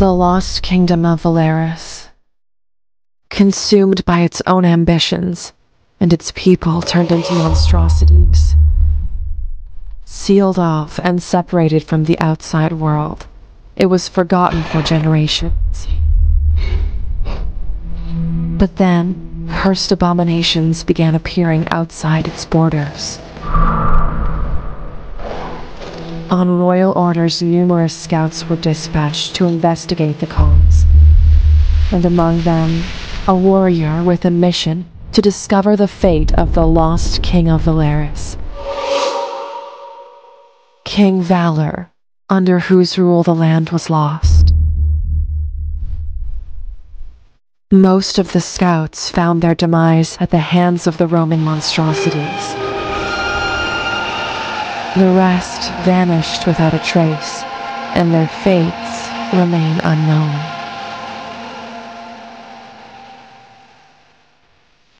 The lost kingdom of Valeris. Consumed by its own ambitions, and its people turned into monstrosities. Sealed off and separated from the outside world, it was forgotten for generations. But then, cursed abominations began appearing outside its borders. On royal orders, numerous scouts were dispatched to investigate the cause. And among them, a warrior with a mission to discover the fate of the lost king of Valeris. King Valor, under whose rule the land was lost. Most of the scouts found their demise at the hands of the Roman monstrosities. The rest vanished without a trace, and their fates remain unknown.